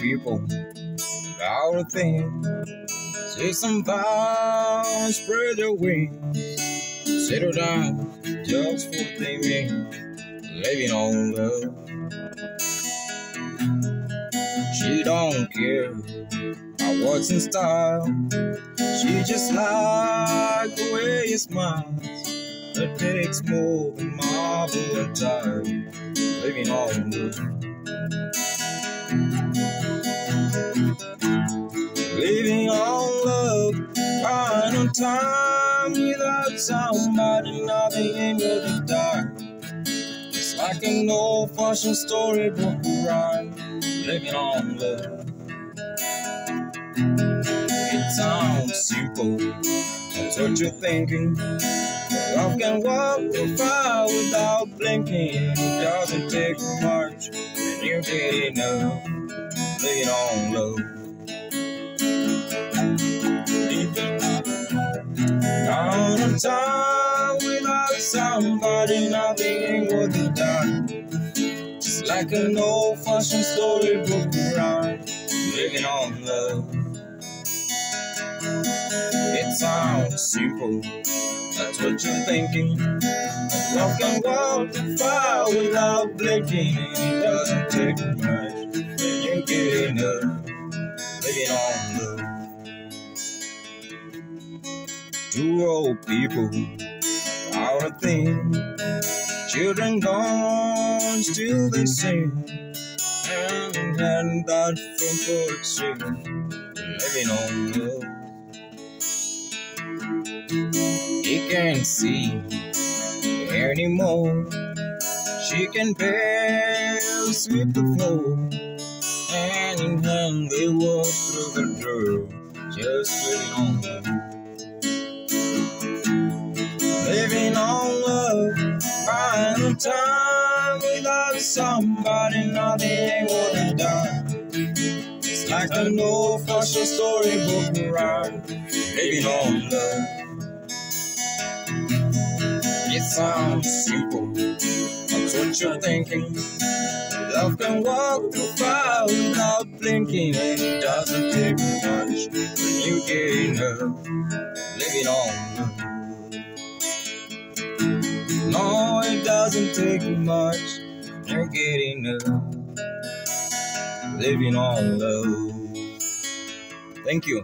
people without a thing. Say some vows, spread your wings. Settle down just for the mean. Living on love. She don't care about what's in style. She just like the way you smile. It takes more than marble and time. Living on love. Time without somebody nothing in the dark. It's like an old-fashioned storybook rhyme. Living on love. It sounds simple, that's what you're thinking. Love can walk the fire without blinking. It doesn't take much when you get enough. Living on love. Time without somebody, nothing ain't worth a dime. Just like an old fashioned storybook rhyme, living on love. It sounds simple, that's what you're thinking. Love can walk the fire without blinking. It doesn't take much when you get enough, living on love. Two old people out a thing. Children gone, still they sing. Hand in hand, that from poetry, living on love. He can't see anymore. She can barely sweep the floor. Hand in hand, they walk through the door, just living on love. Without somebody, nothing ain't worth a dime. It's like an old fashioned storybook rhyme. Living on love. It sounds simple, that's what you're thinking. Love can walk through fire without blinking, and it doesn't take much when you get enough. Living on love. No, it doesn't take much. You're getting enough. Living on love. Thank you.